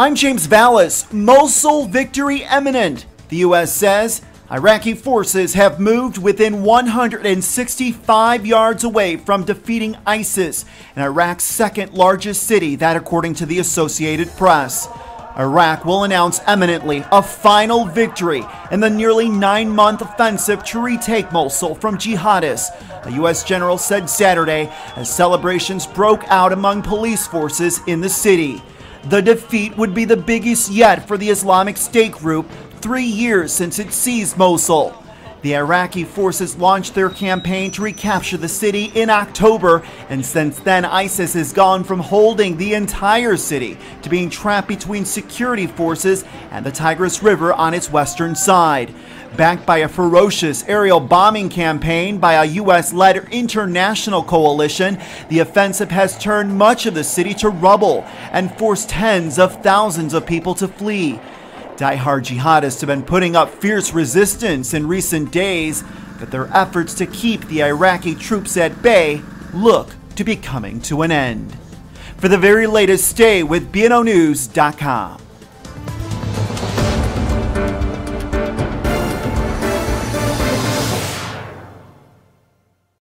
I'm James Valles. Mosul victory imminent. The U.S. says Iraqi forces have moved within 165 yards away from defeating ISIS in Iraq's second largest city, that according to the Associated Press. Iraq will announce eminently a final victory in the nearly nine month offensive to retake Mosul from jihadists, a U.S. general said Saturday as celebrations broke out among police forces in the city. The defeat would be the biggest yet for the Islamic State group three years since it seized Mosul. The Iraqi forces launched their campaign to recapture the city in October, and since then, ISIS has gone from holding the entire city to being trapped between security forces and the Tigris River on its western side. Backed by a ferocious aerial bombing campaign by a U.S. led international coalition, the offensive has turned much of the city to rubble and forced tens of thousands of people to flee. Die-hard jihadists have been putting up fierce resistance in recent days, but their efforts to keep the Iraqi troops at bay look to be coming to an end. For the very latest, stay with BNONews.com.